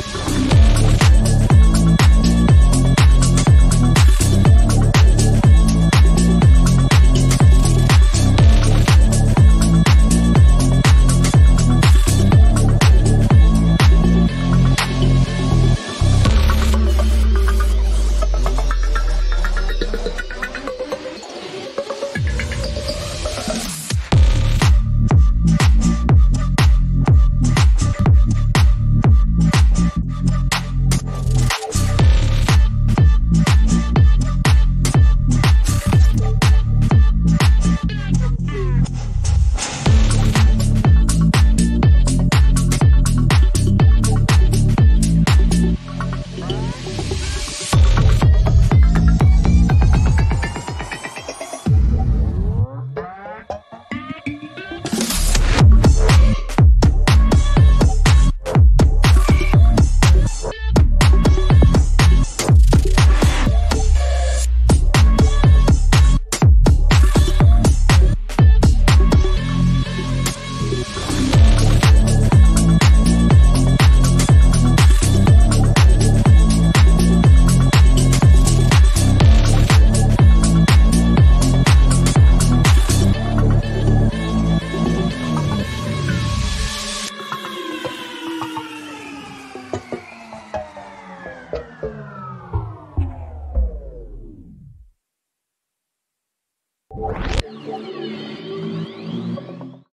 Radio.